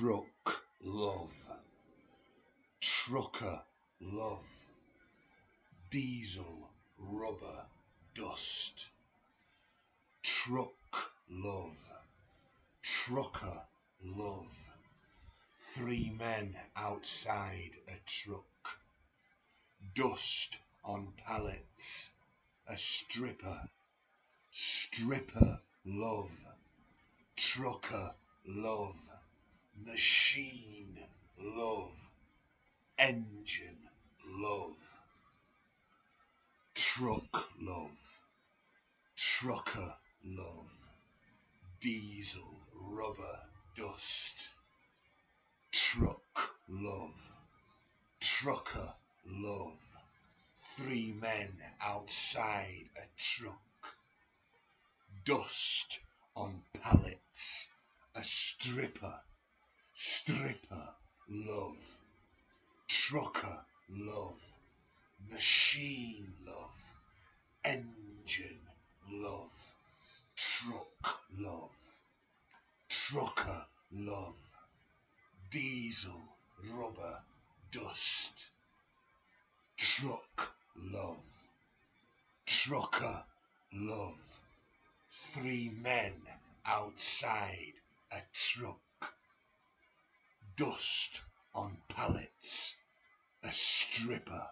Truck love. Trucker love. Diesel rubber dust. Truck love. Trucker love. Three men outside a truck. Dust on pallets. A stripper. Stripper love. Trucker love. Machine love. Engine love. Truck love. Trucker love. Diesel rubber dust. Truck love. Trucker love. Three men outside a truck. Dust on pallets. A stripper. Stripper love. Trucker love. Machine love. Engine love. Truck love. Trucker love. Diesel rubber dust. Truck love. Trucker love. Three men outside a truck. Dust on pallets. A stripper.